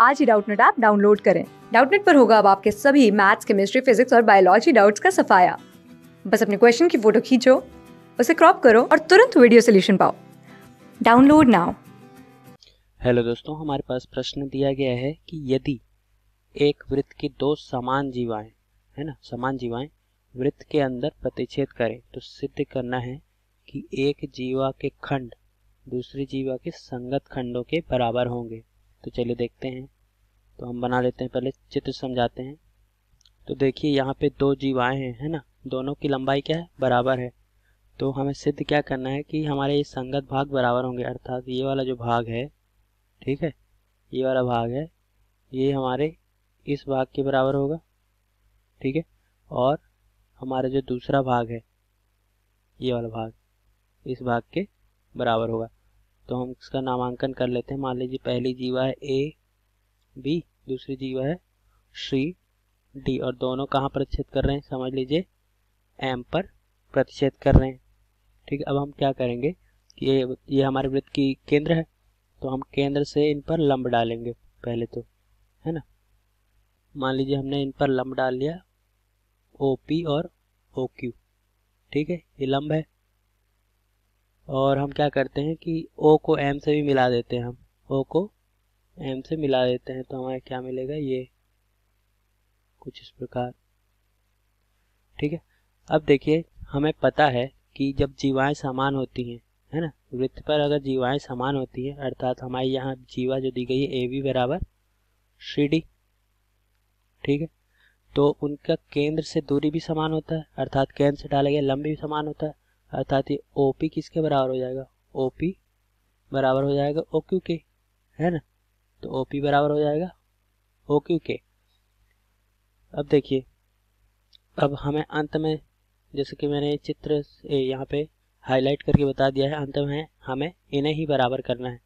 आज ही Doubtnut app download करें। डाउटनेट पर होगा अब आपके सभी मैथ्स, केमिस्ट्री, फिजिक्स और बायोलॉजी डाउट्स का सफाया। बस अपने क्वेश्चन की फ़ोटो खींचो, उसे क्रॉप करो और तुरंत वीडियो सोल्यूशन पाओ। Download now. हेलो दोस्तों, हमारे पास प्रश्न दिया गया है कि यदि एक वृत्त की दो समान जीवाएँ, है ना, समान जीवाएँ वृत्त के अंदर प्रतिच्छेद करें तो सिद्ध करना है कि एक जीवा के खंड दूसरी जीवा के संगत खंडों के बराबर होंगे। तो चलिए देखते हैं। तो हम बना लेते हैं, पहले चित्र समझाते हैं। तो देखिए, यहाँ पे दो जीवाएँ हैं, है ना? दोनों की लंबाई क्या है? बराबर है। तो हमें सिद्ध क्या करना है कि हमारे ये संगत भाग बराबर होंगे, अर्थात ये वाला जो भाग है, ठीक है? ये वाला भाग है, ये हमारे इस भाग के बराबर होगा, ठीक है? और हमारा जो दूसरा भाग है, ये वाला भाग इस भाग के बराबर होगा। तो हम इसका नामांकन कर लेते हैं। मान लीजिए पहली जीवा है ए बी दूसरी जीवा है सी डी और दोनों कहाँ प्रतिशत कर रहे हैं? समझ लीजिए एम पर प्रतिशत कर रहे हैं। ठीक अब हम क्या करेंगे कि ये ये हमारे वृत्त की केंद्र है तो हम केंद्र से इन पर लंब डालेंगे पहले तो है ना? मान लीजिए हमने इन पर लंब डाल लिया ओ पी और ओ क्यू ठीक है, ये लंब है। और हम क्या करते हैं कि ओ को एम से भी मिला देते हैं हम। ओ को एम से मिला देते हैं तो हमें क्या मिलेगा? ये। कुछ इस प्रकार। ठीक है? अब देखिए, हमें पता है कि जब जीवाएँ समान होती हैं, है ना? वृत्त पर अगर जीवाएँ समान होती हैं, अर्थात हमारे यहाँ जीवा जो दी गई है, ए बी बराबर सी डी, ठीक है? तो उनका केंद्र से दूरी भी समान होता है, अर्थात केंद्र से डाले गए लंब भी समान होता है। अर्थात ये ओ पी किसके बराबर हो जाएगा? ओ पी बराबर हो जाएगा ओ क्यू के है ना? तो ओ पी बराबर हो जाएगा ओ क्यू के अब देखिए, अब हमें अंत में, जैसे कि मैंने चित्र यहाँ पे हाईलाइट करके बता दिया है, अंत में हमें इन्हें ही बराबर करना है।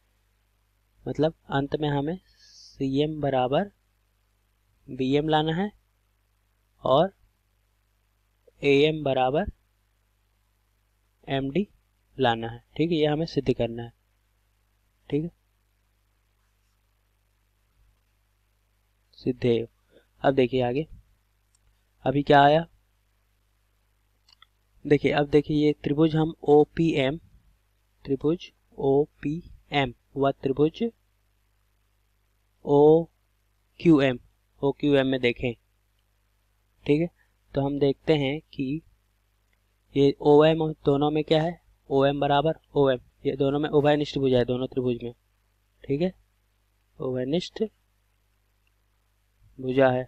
मतलब अंत में हमें सी एम बराबर बी एम लाना है और ए एम बराबर एम डी लाना है। ठीक है, ये हमें सिद्ध करना है। ठीक है? सिद्धे। अब देखिए आगे। अभी क्या आया? देखिए, अब देखिए ये त्रिभुज हम ओ पी एम त्रिभुज ओ पी एम हुआ त्रिभुज O Q M O Q M में देखें। ठीक है? तो हम देखते हैं कि ये ओ एम दोनों में क्या है? ओ एम बराबर ओ एम ये दोनों में उभयनिष्ठ भुजा है, दोनों त्रिभुज में। ठीक है? उभयनिष्ठ भुजा है।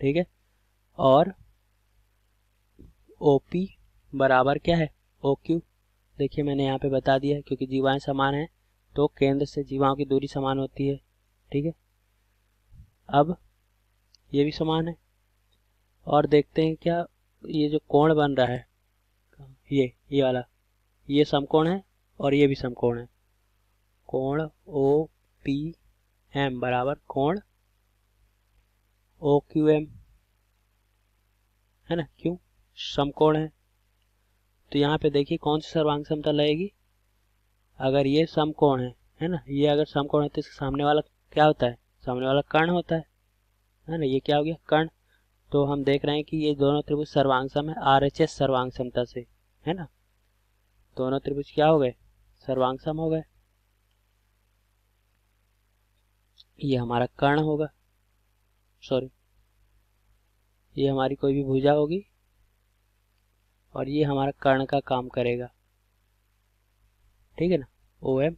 ठीक है? और ओ पी बराबर क्या है? ओ क्यू देखिए, मैंने यहाँ पे बता दिया क्योंकि जीवाएँ समान हैं तो केंद्र से जीवाओं की दूरी समान होती है। ठीक है? अब ये भी समान है। और देखते हैं क्या ये जो कोण बन रहा है ये ये वाला। ये समकोण है और ये भी समकोण है। कोण ओ पी एम बराबर कोण ओ क्यू एम है ना? क्यों? समकोण है। तो यहाँ पे देखिए कौन सी सर्वांग समता लगेगी? अगर ये समकोण है है ना? ये अगर समकोण है तो इसके सामने वाला क्या होता है? सामने वाला कर्ण होता है। है ना? ये क्या हो गया? कर्ण तो हम देख रहे हैं कि ये दोनों त्रिभुज सर्वांग सम है, आर एच एस सर्वांग समता से। है ना? दोनों त्रिभुज क्या हो गए? सर्वांग सम हो गए। ये हमारा कर्ण होगा। सॉरी ये हमारी कोई भी भुजा होगी और ये हमारा कर्ण का काम करेगा। ठीक है ना? ओ एम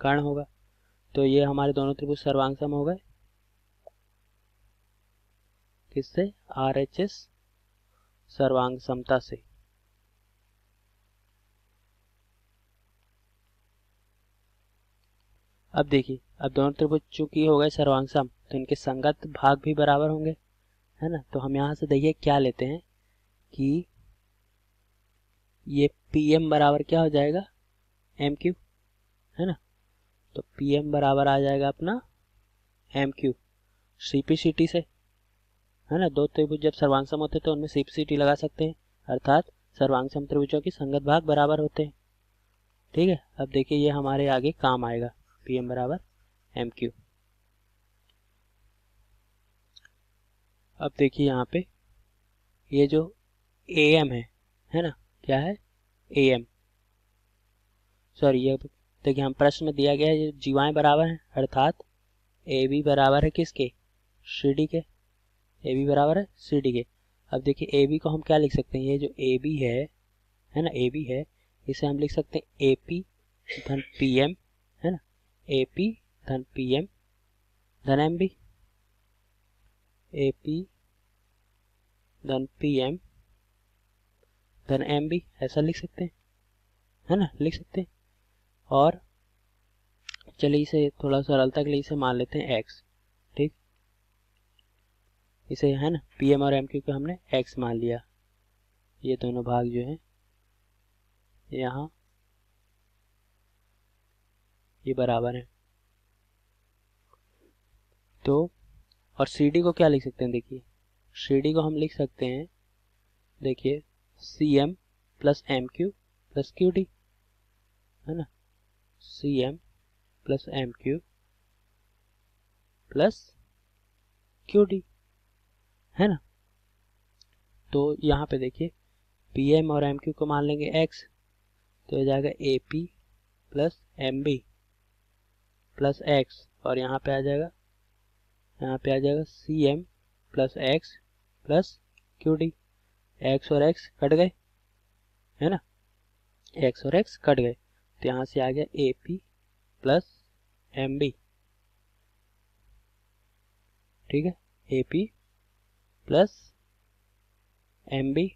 कर्ण होगा। तो ये हमारे दोनों त्रिभुज सर्वांग सम हो गए। किससे? आर एच एस सर्वांग समता से। अब देखिए, अब दोनों त्रिभुज चूँकि हो गए सर्वांग सम तो इनके संगत भाग भी बराबर होंगे, है ना? तो हम यहाँ से देखिए क्या लेते हैं कि ये पी एम बराबर क्या हो जाएगा? एम क्यू है ना? तो पी एम बराबर आ जाएगा अपना M Q C P C T से, है ना? दो त्रिभुज जब सर्वांग सम होते हैं तो उनमें सी पी सी टी लगा सकते हैं, अर्थात सर्वांग सम त्रिभुजों की संगत भाग बराबर होते हैं। ठीक है, अब देखिए ये हमारे आगे काम आएगा। पी एम बराबर एम क्यू अब देखिए यहाँ पे ये जो ए एम है है ना? क्या है? ए एम सॉरी ये देखिए हम प्रश्न में दिया गया है, ये जीवाएँ बराबर हैं, अर्थात ए बी बराबर है किसके? सी डी के। ए बी बराबर है सी डी के। अब देखिए ए बी को हम क्या लिख सकते हैं? ये जो ए बी है है ना? ए बी है, इसे हम लिख सकते हैं ए पी धन P M M B A P धन पी एम धन एम बी ऐसा लिख सकते हैं, है ना? लिख सकते हैं। और चलिए इसे थोड़ा सरलता के लिए इसे मान लेते हैं एक्स ठीक? इसे, है ना? पी एम और एम क्यू को हमने एक्स मान लिया। ये दोनों भाग जो हैं, यहाँ ये बराबर है। तो और सी डी को क्या लिख सकते हैं? देखिए सी डी को हम लिख सकते हैं, देखिए C M plus M Q plus Q D है ना? C M plus M Q plus Q D है ना? तो यहाँ पे देखिए पी एम और एम क्यू को मान लेंगे एक्स तो हो जाएगा A P plus M B plus X और यहाँ पे आ जाएगा, यहाँ पे आ जाएगा C M plus X plus Q D X और एक्स कट गए, है ना? एक्स और एक्स कट गए तो यहाँ से आ गया A P plus M B ठीक है? A P plus M B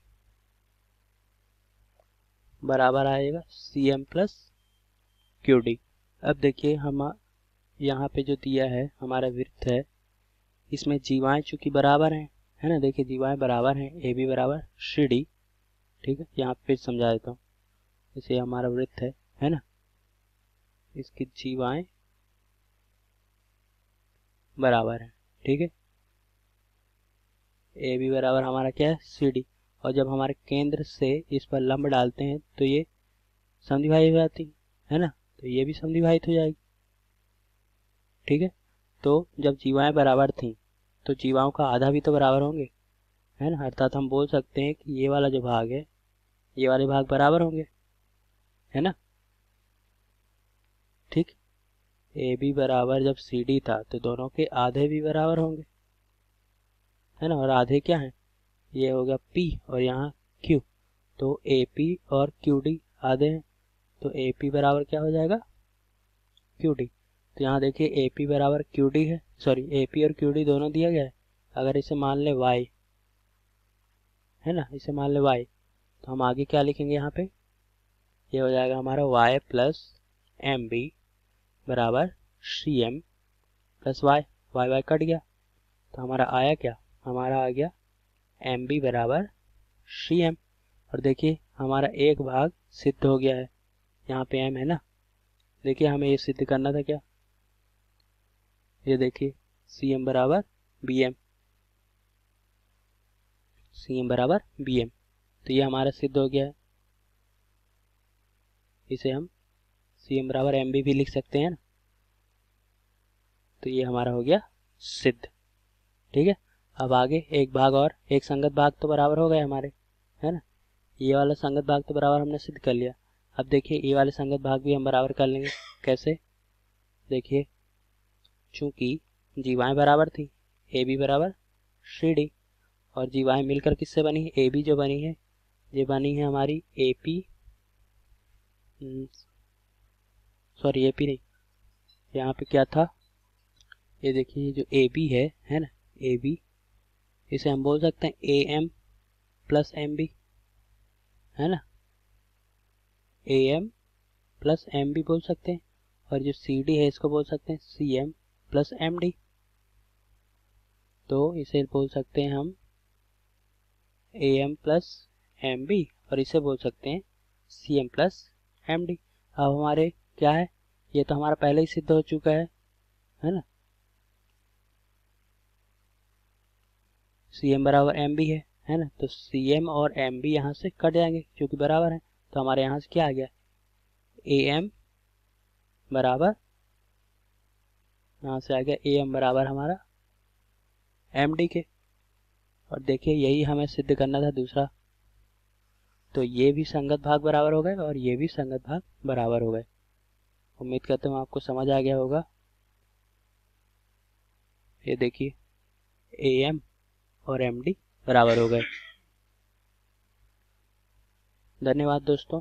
बराबर आएगा C M plus Q D अब देखिए हम यहाँ पे जो दिया है, हमारा वृत्त है, इसमें जीवाएँ चूँकि बराबर हैं, है ना? देखिए, जीवाएँ बराबर हैं ए बी बराबर सी डी ठीक है? यहाँ पे समझा देता हूँ। जैसे हमारा वृत्त है है ना? इसकी जीवाएँ बराबर है, ठीक है? ए बी बराबर, हमारा क्या है? सी डी और जब हमारे केंद्र से इस पर लंब डालते हैं तो ये समधिभाई हो जाती है ना? तो ये भी समधिभाइत हो जाएगी। ठीक है? तो जब जीवाएँ बराबर थी तो जीवाओं का आधा भी तो बराबर होंगे, है ना? अर्थात हम बोल सकते हैं कि ये वाला जो भाग है, ये वाले भाग बराबर होंगे, है ना? ठीक? ए बी बराबर जब सी डी था तो दोनों के आधे भी बराबर होंगे, है ना? और आधे क्या है? ये हो गया पी और यहाँ क्यू तो ए पी और क्यू डी आधे हैं तो ए पी बराबर क्या हो जाएगा? क्यू डी तो यहाँ देखिए ए पी बराबर क्यू डी है। सॉरी ए पी और क्यू डी दोनों दिया गया है। अगर इसे मान ले वाई है ना? इसे मान ले वाई तो हम आगे क्या लिखेंगे यहाँ पे? ये हो जाएगा हमारा वाई प्लस एम बी बराबर C M plus Y Y Y cut गया। तो हमारा आया क्या? हमारा आ गया एम बी बराबर सी एम और देखिए, हमारा एक भाग सिद्ध हो गया है। यहाँ पे एम है ना? देखिए, हमें ये सिद्ध करना था क्या? ये देखिए सी एम बराबर बी एम सी एम बराबर बी एम तो ये हमारा सिद्ध हो गया है। इसे हम सी एम बराबर एम बी भी लिख सकते हैं ना। तो ये हमारा हो गया सिद्ध। ठीक है? अब आगे एक भाग और, एक संगत भाग तो बराबर हो गए हमारे, है ना? ये वाला संगत भाग तो बराबर हमने सिद्ध कर लिया। अब देखिए, ये वाले संगत भाग भी हम बराबर कर लेंगे। कैसे? देखिए चूँकि जीवाएँ बराबर थी ए बी बराबर सी डी और जीवाएँ मिलकर किससे बनी है? ए बी जो बनी है, ये बनी है हमारी A P sorry A P नहीं। यहाँ पे क्या था? ये देखिए जो ए बी है है ना? ए बी इसे हम बोल सकते हैं A M plus M B है ना? A M plus M B बोल सकते हैं। और जो सी डी है, इसको बोल सकते हैं C M plus M D तो इसे बोल सकते हैं हम A M plus M B और इसे बोल सकते हैं C M plus M D अब हमारे क्या है? ये तो हमारा पहले ही सिद्ध हो चुका है है ना? सी एम बराबर एम बी है है ना? तो सी एम और एम बी यहाँ से कट जाएँगे क्योंकि बराबर है। तो हमारे यहाँ से क्या आ गया? ए एम बराबर यहाँ से आ गया ए एम बराबर हमारा एम डी के और देखिए, यही हमें सिद्ध करना था दूसरा। तो ये भी संगत भाग बराबर हो गए और ये भी संगत भाग बराबर हो गए। उम्मीद करते हूँ आपको समझ आ गया होगा। ये देखिए ए एम और एम डी बराबर हो गए। धन्यवाद दोस्तों।